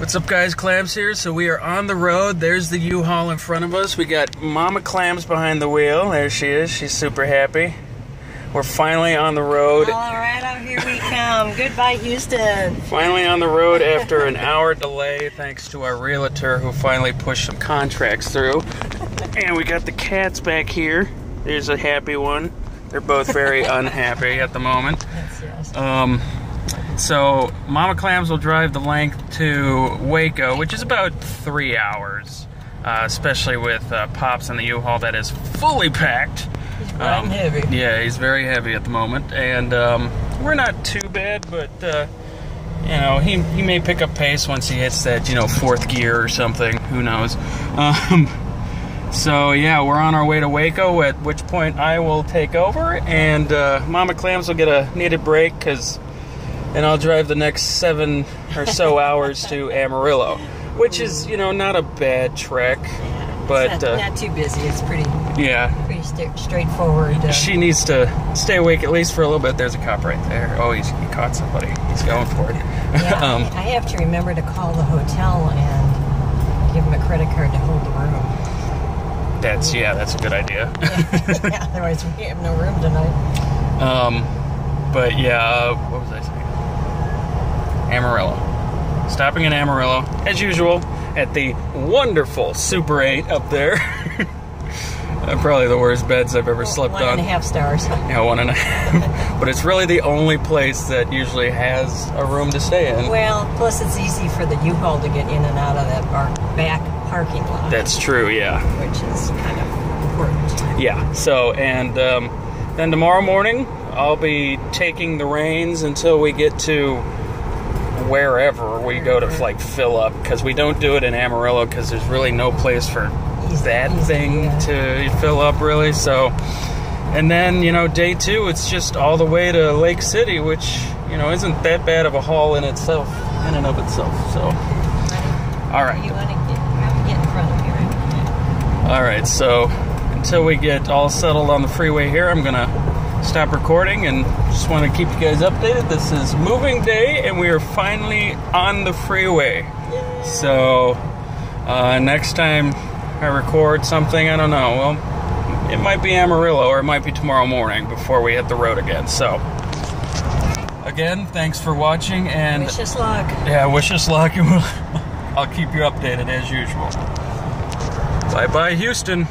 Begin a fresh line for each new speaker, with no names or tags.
What's up guys, Clams here. So we are on the road. There's the U-Haul in front of us. We got Mama Clams behind the wheel. There she is. She's super happy. We're finally on the road.
All right, out here we come. Goodbye, Houston.
Finally on the road after an hour delay thanks to our realtor who finally pushed some contracts through. And we got the cats back here. There's a happy one. They're both very unhappy at the moment.
Yes, yes.
Um, so Mama Clams will drive the length to Waco, which is about three hours, uh, especially with uh, Pops in the U-Haul that is fully packed.
He's riding heavy.
Yeah, he's very heavy at the moment, and um, we're not too bad, but uh, you know he he may pick up pace once he hits that you know fourth gear or something. Who knows? Um, so yeah, we're on our way to Waco. At which point I will take over, and uh, Mama Clams will get a needed break because and I'll drive the next seven or so hours to Amarillo, which is you know not a bad trek, yeah, but
it's not,
uh,
not too busy. It's pretty
yeah.
pretty sta- straightforward. Uh,
She needs to stay awake at least for a little bit. There's a cop right there. Oh, he's, he caught somebody. He's going for it.
yeah,
um,
I have to remember to call the hotel and give him a credit card to hold the room.
that's yeah, that's a good idea.
yeah, otherwise we have no room tonight.
um, but yeah, uh, what was I saying? Amarillo. Stopping in Amarillo as usual at the wonderful Super 8 up there. Uh, Probably the worst beds I've ever slept
One
on.
and a half stars.
Yeah, one and a half. but it's really the only place that usually has a room to stay in.
Well, plus it's easy for the U-Haul to get in and out of that bar- back parking lot,
That's true, yeah.
which is kind of important.
Yeah, so, and um, then tomorrow morning, I'll be taking the reins until we get to wherever we go to like fill up because we don't do it in Amarillo because there's really no place for that thing to fill up really so. And then you know day two it's just all the way to lake city which you know isn't that bad of a haul in itself in and of itself so. All right,
you want to get in front of here?
All right, so until we get all settled on the freeway here, I'm gonna stop recording and just want to keep you guys updated. This is moving day, and we are finally on the freeway. So uh, next time I record something, I don't know. Well, it might be Amarillo or it might be tomorrow morning before we hit the road again. So again, thanks for watching, and
Wish us luck.
yeah, wish us luck, and we'll, I'll keep you updated as usual. Bye bye, Houston.